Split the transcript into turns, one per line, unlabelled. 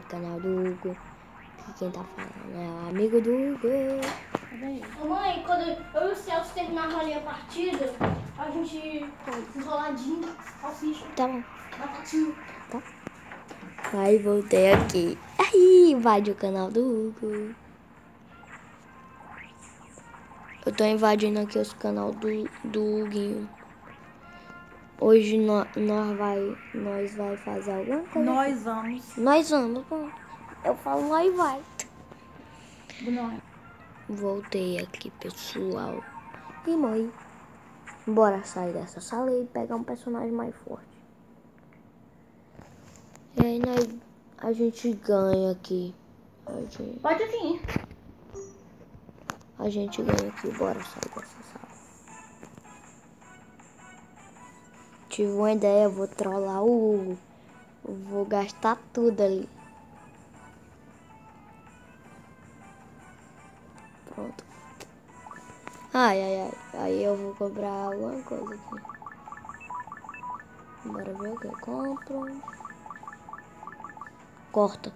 do canal do Hugo. Que quem tá falando é o amigo do Hugo.
Ô mãe, quando eu e o Celso terminarmos ali a partida, a gente enroladinho, salsicha,
Tá bom.
batatinha.
Aí voltei aqui. Aí, invade o canal do Hugo. Eu tô invadindo aqui os canal do, do Huguinho. Hoje nó- nós vai, nós vai fazer alguma coisa.
Nós vamos.
Nós vamos, pronto. Eu falo nós vai.
Nós.
Voltei aqui, pessoal. E mãe. Bora sair dessa sala e pegar um personagem mais forte. E aí nós, a gente ganha aqui. A gente,
Pode vir.
a gente ganha aqui. Bora sair dessa sala. Tive uma ideia, eu vou trollar o Hugo. Vou gastar tudo ali. Pronto. Ai, ai, ai. Aí eu vou comprar alguma coisa aqui. Bora ver o que eu compro. Corta.